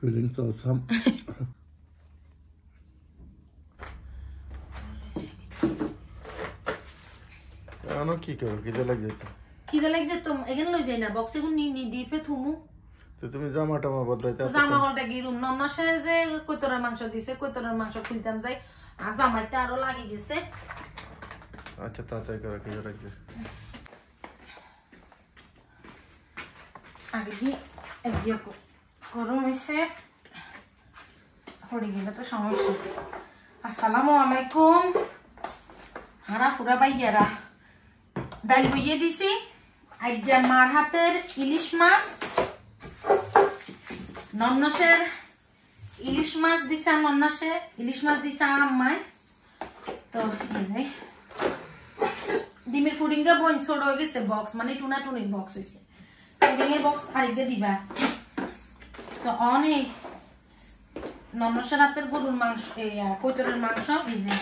Feeling so some. এখনও কি করো খিদে লাগছে তো খিদে লাগছে তো এখানে লই যাই না বক্সে গুন নি ডিপে থুমু তো তুমি জামা টামা বদলাইতে জামা হলটা কি রুম ননাসে যে কৈতরের মাংস দিছে কৈতরের মাংস খুলতাম যাই। আর জামাইতে আরও লাগি গেছে। আচ্ছা তাড়াতাড়ি করো খিদে লাগছে আগে দিয়ে এক যে গরম হয়েছে পড়ে গেলে তো সমস্যা। আসসালামু আলাইকুম। হারা ফুরা বাইয়ারা। ডাল বইয়ে দিছি। আজ যে মার হাতের ইলিশ মাছ। নন্নসের ইলিশ মাছ দিছে নন্নাসে। ইলিশ মাছ দিছে আম্মায় তো এই যে, ডিমের ফুডিংটা বইন ছোট হয়ে গেছে বক্স মানে টুনা টুনির বক্স হয়েছে ফুডিংয়ের বক্স আরেকটা দিবা। তো অনেক নন্নসের হাতের গরুর মাংস কৈতরের মাংস যে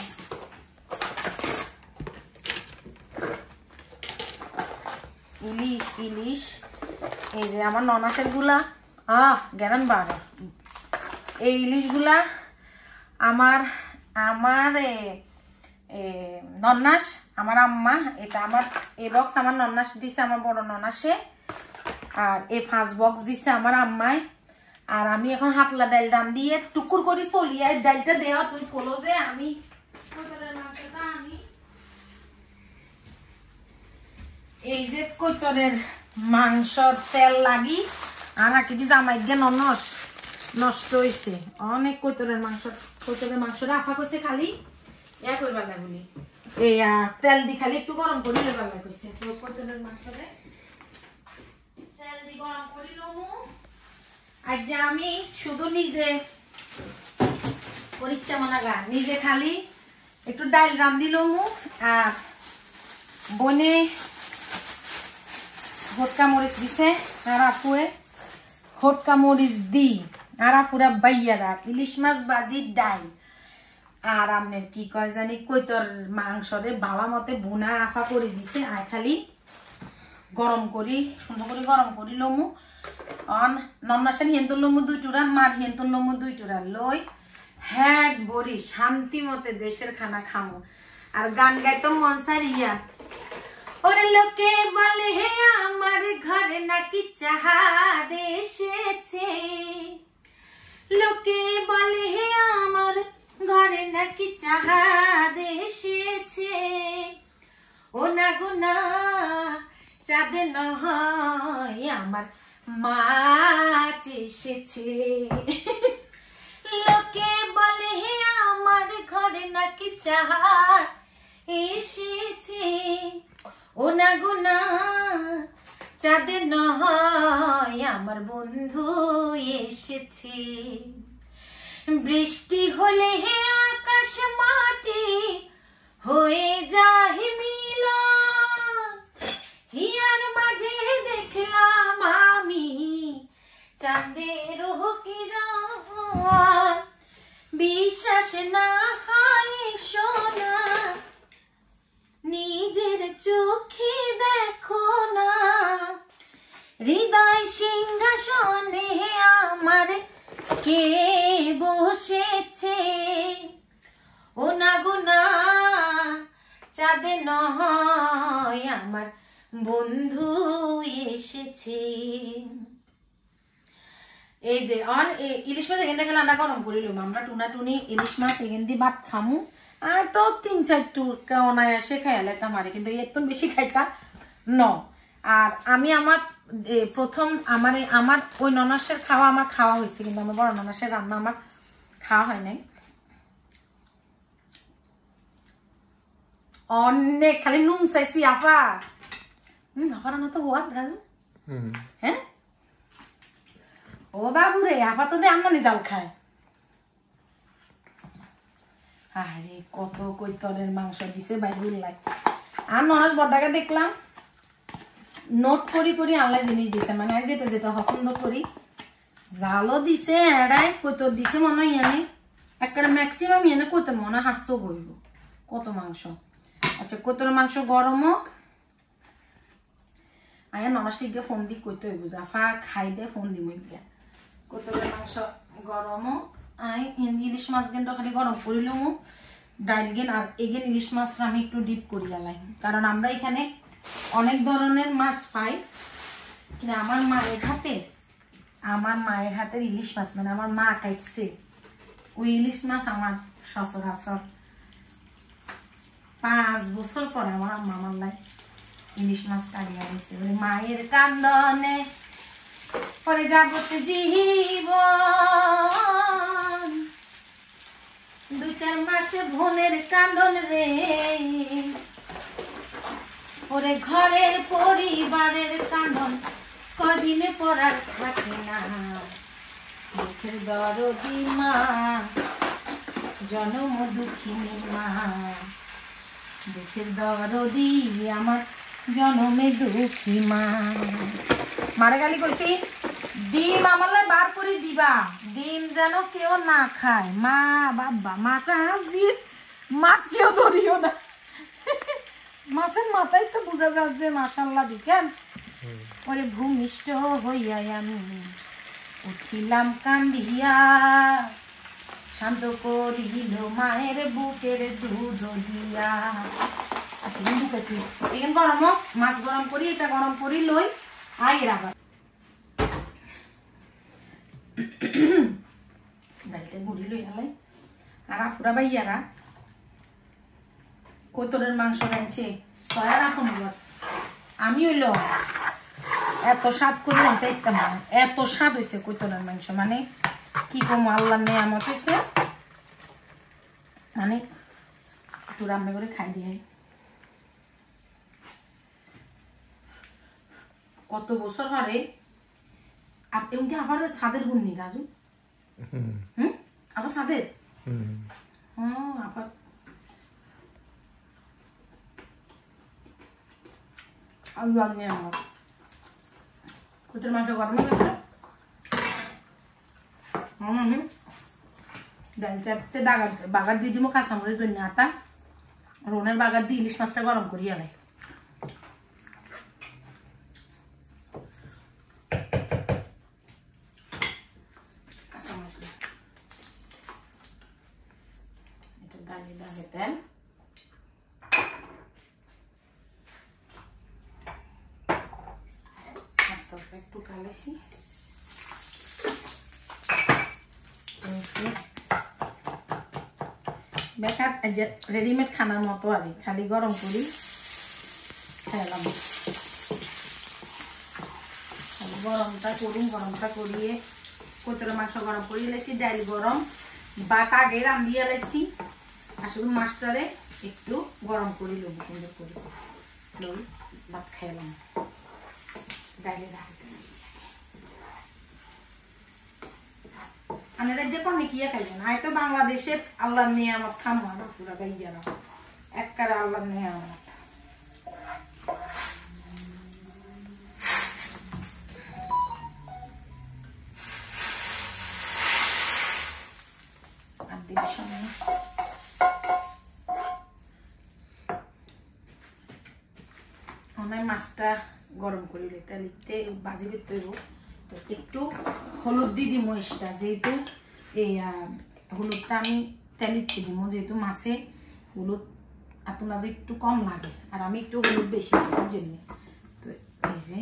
ইলিশ ইলিশ এই যে আমার ননাসেরগুলা আহ গেরান বাড়ে এই ইলিশগুলা আমার আমার এ, এ, নন্নাস আমার আম্মা এটা আমার এই বক্স আমার নন্নাস দিছে আমার বড় ননাসে। আর এই ফার্স্ট বক্স দিছে আমার আম্মায় আর আমি এখন হাতলা ডাল ডান দিয়ে টুকুর করে চলি আর ডালটা দেওয়া। তুমি বলো যে আমি এই যে কৈতরের মাংসর তেল লাগি, আর দি জামাই গে ননস নষ্ট হয়েছে অনেক কৈতরের মাংস কৈতরের মাংসটা আফা কইছে খালি। ইয়া করবার না বলি এই তেল দি খালি একটু গরম করে লেবার না কৈতরের মাংসরে তেল দি গরম করি লমু। আজ আমি শুধু নিজে পরীক্ষা মানাগা, নিজে খালি একটু ডাল রান্ধি লমু আর বনে হটকা মরিচ দিছে আর আপুয়ে হটকা মরিচ দি আর আপুরা বাইয়ারা, ইলিশ মাছ বাজি ডাই আর আমনের কি কয় জানি কৈতর মাংসরে বাবা মতে বুনা আফা করে দিছে আর খালি গরম করি, সুন্দর করে গরম করি লমু অন নন্নাসেন হিন্দুর লমু দুই টুরা মার হিন্দুর লমু দুই টুরা লই হ্যাঁ বরি শান্তি মতে দেশের খানা খামু। আর গান গাইতো মন সারিয়া। ওরে লোকে বলে, হে আমার ঘরে নাকি চাহা এসেছে? লোকে বলে, হে আমার ঘরে নাকি চাহা এসেছে? ও না গো না, চাঁদ নয় আমার মাছ এসেছে। লোকে বলে, হে আমার ঘরে নাকি চাহা এসেছে। ও না গো না, চাঁদ নয়, আমার বন্ধু এসেছে। বৃষ্টি হলে হে আকাশ মাটি, হয়ে যায় মিলন। হিয়ার চাঁদের বিশ্বাস না হয় সোনা, নিজের চোখে দেখো না। হৃদয় সিংহাসনে আমার কে বসেছে? ও না গো না, চাঁদ নয়, আমার বন্ধু এসেছে। এই যে অন ইলিশ মাছ এখান থেকে রান্না গরম করিলাম আমরা টুনা টুনি ইলিশ মাছ এখান দিয়ে ভাত খামু। আর তো তিন চার টু অনায়াসে খাইলে আমারে কিন্তু এর তো বেশি খাইতা ন। আর আমি আমার প্রথম আমার আমার ওই ননাসের খাওয়া আমার খাওয়া হয়েছে কিন্তু আমার বড় ননাসের রান্না আমার খাওয়া হয় নাই। অনেক খালি নুন চাইছি আপা হুম আপা রান্না তো হওয়ার হুম। হ্যাঁ? ও বাবু রে আপা তো দে আমনি জাল খায়। আরে, কত কৈতরের মাংস দিছে বাইগুল লাই আর ননাস বড়টাকে দেখলাম, নোট করি করি আনলাই জিনিস দিছে মানে আমি যেটা যেটা পছন্দ করি। জালও দিছে এড়াই কৈতর দিছে, মনে হয় ইয়ানে একটা ম্যাক্সিমাম ইয়ানে কৈতর, মনে হয় হাস্য হইব কত মাংস। আচ্ছা কৈতরের মাংস গরম হোক। আয়া ননাসটিকে ফোন দি কইতে হইব, জাফা খাই দে ফোন দিমু গিয়া কৈতরের মাংস গরমও, আই ইলিশ মাছ কিন্তু খালি গরম করিলাম। ডাইল গেন আর এগেন ইলিশ মাছটা আমি একটু ডিপ করি আলাই। কারণ আমরা এখানে অনেক ধরনের মাছ পাই, কিন্তু আমার মায়ের হাতে, আমার মায়ের হাতের ইলিশ মাছ মানে আমার মা কাটছে, ওই ইলিশ মাছ আমার সচরাচর পাঁচ বছর পরে আমার মামার লাই ইলিশ মাছ কাটিয়ে দিছে। মায়ের কান্দনে পরে যাবত জীবন। দু চার মাসে বোনের কান্দন রে। ওরে ঘরের পরিবারের কান্দন কদিনে পড়ার থাকে না। দুঃখের দরদি মা, জনম দুঃখিনী মা। দুঃখের দরদি আমার জনমে দুঃখী মা। মারা গালি কইছি ডিম আমালে বার করে দিবা। ডিম যেন কেউ না খায়। মা, বাবা মাটা হাজির মাছ কেউ ধরিও না। মাছের মাথায় তো বোঝা যাচ্ছে মাসাল্লাহ দিকেন ওরে ভূমিষ্ঠ হইয়াই আমি। উঠিলাম কান্দিয়া। শান্ত করিল মায়ের বুকের দুধ দিয়া আচ্ছা এখানে গরম মাছ গরম করি, এটা গরম করি, লই আইয়ের আবার ডালতে গুড়ি লই আলাই আর আফুরা বাইয়ারা কোতরের মাংস রাঁধছে ছয় রাখুন আমি হইল এত স্বাদ করে ইচ্ছা মানে এত স্বাদ হয়েছে কৈতলের মাংস। মানে কি কম আল্লাহ নেয়ামত হয়েছে মানে একটু রান্না করে খাই দিয়ে কত বছর হরে এমনকি আবার ছাদের গুণ নেই রাজু। হুম। হুম? আবার ছাদের হুম। হুম আবার আল্লাহ নেয়ামত কুতুর মাংস গরম হয়ে গেছে হুম ডালটাতে দাগার বাগার দিয়ে দিব কাঁচামরিচ ধনিয়া আটা রোনের বাগার দিয়ে ইলিশ মাছটা গরম করিয়া আলাই কাঁচামরিচ দিয়ে। এটা দাগে দাগে তেল আস্তে আস্তে একটু কালেছি বেকার এই রেডিমেড খানার মতো আর খালি গরম করি। খেলাম খালি গরমটা করুন গরমটা করিয়ে কোতরে মাংস গরম করিয়ে লেছি, ডাইল গরম। বাট আগে রান্ধিয়ে লেছি আর শুধু মাছটারে একটু গরম করি লোক সুন্দর করি। ভাত খাইলাম। ডাইলে রাখতে আনারা যে কোনে কি খাইবেন আয় তো বাংলাদেশের আল্লাহর নিয়ামত খামো না পুরা গাইয়া না এককার আল্লাহর নিয়ামত। মাছটা গরম করে লিখতে বাজি করতে হইব। তো একটু হলুদ দিয়ে দিব এক্সট্রা যেহেতু এই হলুদটা আমি তেলিতে দিব যেহেতু মাছে হলুদ আপনার যে একটু কম লাগে আর আমি একটু হলুদ বেশি দিই জন্য তো এই যে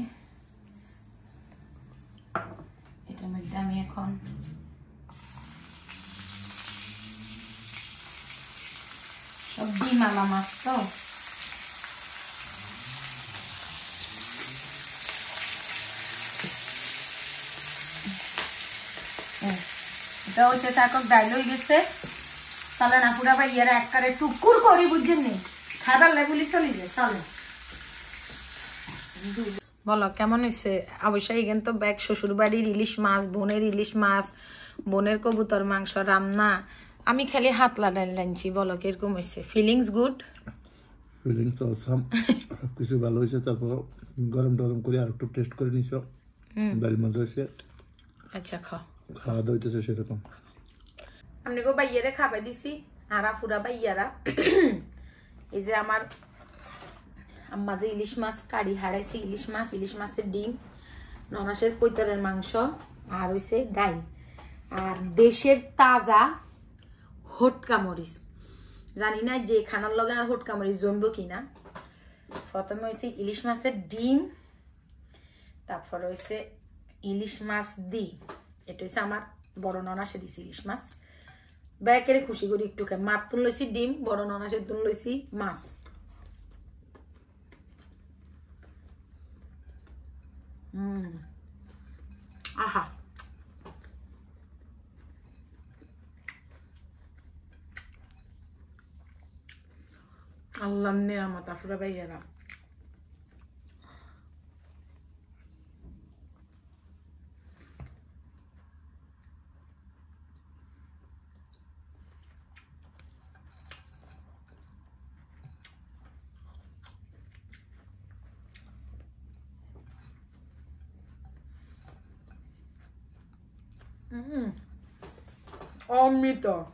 এটার মধ্যে আমি এখন সব ডিমালা মাছ তো হুম। এটা হচ্ছে তাকক ডাইল হয়ে গেছে। চলে না পুরা ভাই এরা একবারে টুকুর করি বুঝছেন নি? খাবার লেগুলি চলে যায় চলে বলো কেমন হয়েছে অবশ্যই এখানে তো ব্যাগ শ্বশুর বাড়ির ইলিশ মাছ বোনের ইলিশ মাছ বোনের কবুতর মাংস রান্না। আমি খালি হাত লাগাই লাইনছি বলো কীরকম হয়েছে ফিলিংস গুড ফিলিংস অসাম সব কিছু ভালো হয়েছে তারপর গরম টরম করে আর একটু টেস্ট করে নিছ। ডাল মাছ হয়েছে আচ্ছা খাও। খাওয়া দাওয়া হইতেছে সেরকম। বাইয়ারে খাবার দিছি আফুরা বাইয়ারা। এই যে আমার আম্মা যে ইলিশ মাছ কাড়ি হারাইছি ইলিশ মাছ, ইলিশ মাছের ডিম, ননাসের কৈতরের মাংস, আর আর দেশের তাজা হটকা মরিচ। জানি না যে খানার লগে আর হটকা মরিচ জমবো কিনা। প্রথমে হয়েছে ইলিশ মাছের ডিম, তারপর হয়েছে ইলিশ মাছ দি। এটা হচ্ছে আমার বড় ননাসে দিছি ইলিশ মাছ। ব্যাকেরে খুশি করি একটু খাই মাপ তুন লইছি ডিম বড় ননাসের তুন লইছি মাছ আহা। আল্লাহ নেয়ামত আফুরা ভাইয়ারা 阿弥陀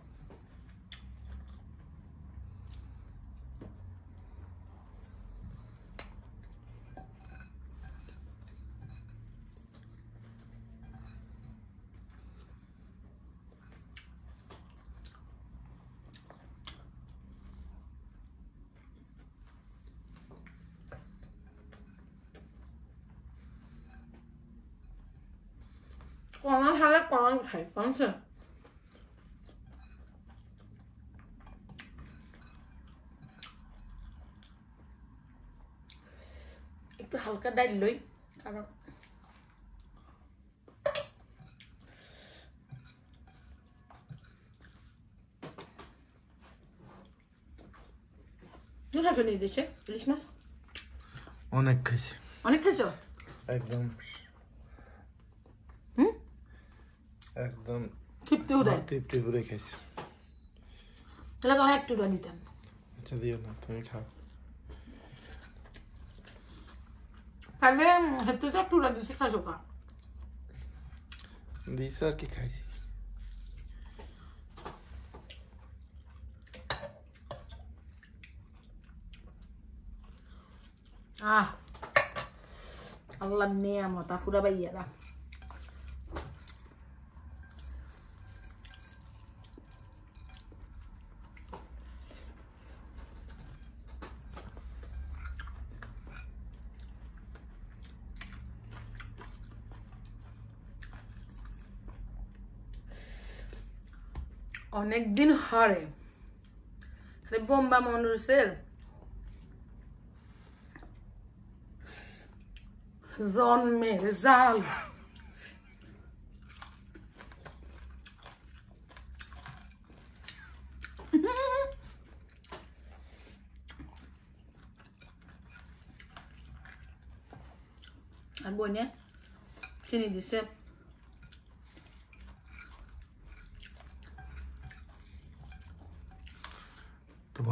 佛忘了他的光太放肆 একটু হালকা ডাইল লই কারণ ইলিশ মাছ অনেক খাইছি অনেক খাইছো একদম হুম একদম তৃপ্তি উদয় তৃপ্তি করে খাইছি তাহলে দিতাম আচ্ছা দিও না তুমি খাও তাহলে হেঁটে তো একটু দিছি খাইছো কা দিছ আর কি খাইছি? আহ আল্লাহ নিয়ামত আফুরা বাইয়ারা অনেকদিন হরে খালি বোম্বা মনুষের জন্মের জাল আর বইনে চিনি দিছে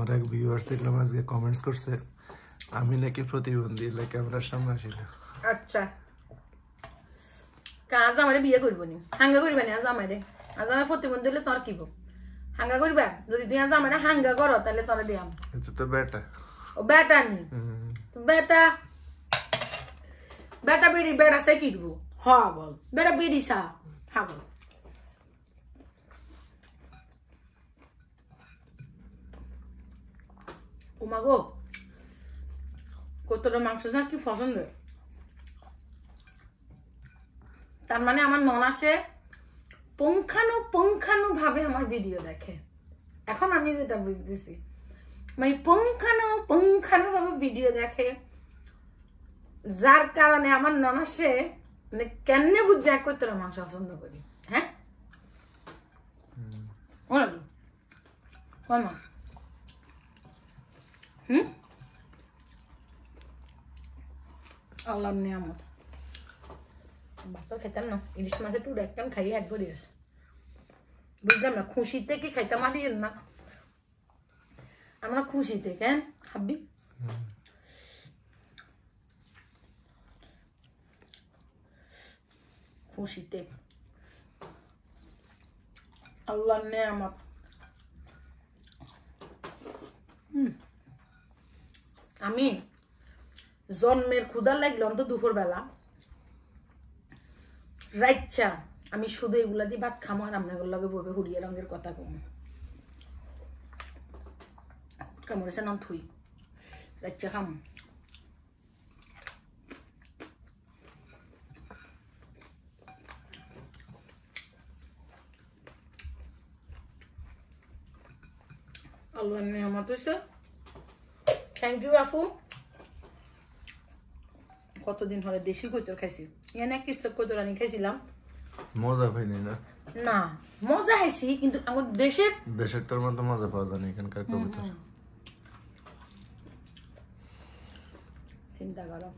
তোমার এক ভিউয়ার্স দেখলাম আজকে কমেন্টস করছে। আমি নাকি প্রতিবন্ধী এলে ক্যামেরার সামনে আসি না। আচ্ছা। কাজ আমারে বিয়ে করব নি। হাঙ্গা করবা নি আজ আমারে। আজ আমার প্রতিবন্ধী হলে তোর কি হাঙ্গা করবা? যদি তুই আজ আমারে হাঙ্গা করো তাহলে তোরা দিয়াম এটা তো বেটা। ও বেটা নি। তো বেটা বেটা বেড়ি বেড়া সে কি দিব হ্যাঁ বল। বেটা বেড়ি সা। হ্যাঁ বল। ওমা গো কতটা মাংস যা কি পছন্দ। তার মানে আমার ননাসে পুঙ্খানু পুঙ্খানু ভাবে আমার ভিডিও দেখে। এখন আমি যেটা বুঝতেছি মানে পুঙ্খানু পুঙ্খানু ভাবে ভিডিও দেখে যার কারণে আমার ননাসে মানে কেমনে বুঝছে কতটা মাংস পছন্দ করি হ্যাঁ? বল মা। হুম? আল্লাহ নিয়ামত। বাচ্চা খেতাম না, ইলিশ মাছের টুডে একদম খাইয়ে এক করে এসে বুঝলাম না, খুশিতে কি খাইতাম আর না। আমরা খুশিতে, কেন? খাবি খুশিতে। আল্লাহ নিয়ামত। হুম। আমি জন্মের ক্ষুদা লাগলে অন্ত দুপুর বেলা রাইচ্ছা আমি শুধু এগুলা দিয়ে ভাত খামো আর আপনাদের লগে বইবে হুড়িয়া রঙের কথা কম। কামড়েছে নাম থুই। রাচ্চা খাম। আল্লাহ নিয়ামত হয়েছে থ্যাংক ইউ আপু কতদিন ধরে দেশি কৈতর খাইছি? এনে কিস্ত কৈতর আনি খাইছিলাম। মজা পাইনি না? না মজা খাইছি কিন্তু আমার দেশের দেশেরটার মতো মজা পাওয়া যায় না এখানকার কবিতা চিন্তা করো।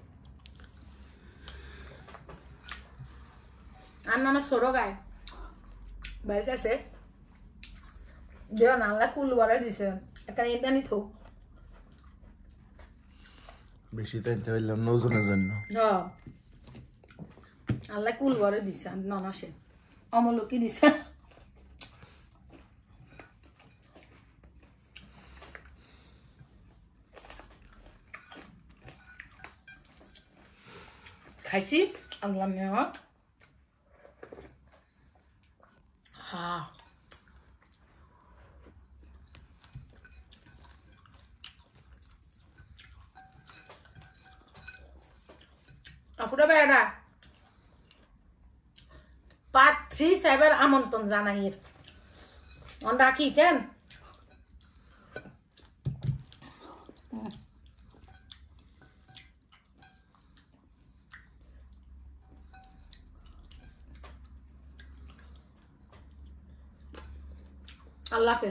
আর নানা সরো গায়। বাড়িতে আছে। দেওয়া নালা কুল বাড়াই দিছে। একটা এটা নি থো বেশি তাইতে পারলাম নজনের জন্য। আল্লাহ কুল বাড়াই দিছে নানা সে অমলকি দিছে। খাইছি, আল্লাহ নেওয়া হা। আপুরা বেড়া পার্ট থ্রি সাইবার আমন্ত্রণ জানাই অন রাখি কেন? আল্লাহ হাফেজ।